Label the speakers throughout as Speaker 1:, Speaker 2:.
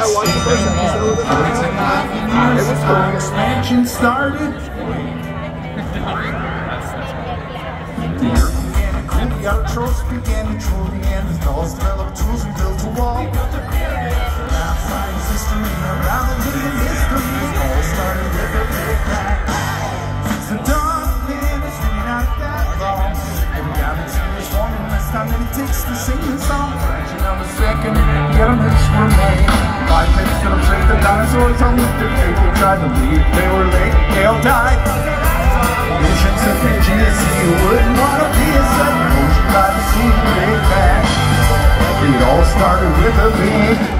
Speaker 1: I watched the first episode. It was cool.
Speaker 2: Expansion started. A trolls began to the end. The dolls developed tools and built a wall. Now science history, history. It all started with a big bang. The of not that long. And than it takes dinosaurs on the. They tried to leave, they were late, they all died. Visions of Pangea, you wouldn't want to be a sudden motion by the bang. It all started with a big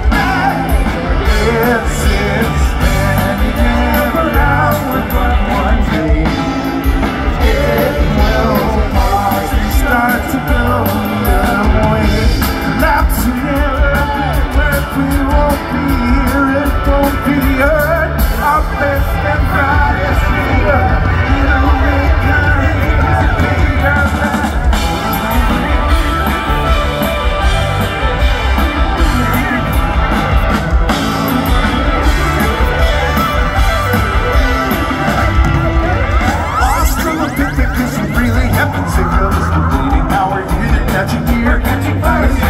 Speaker 2: We're catching fire.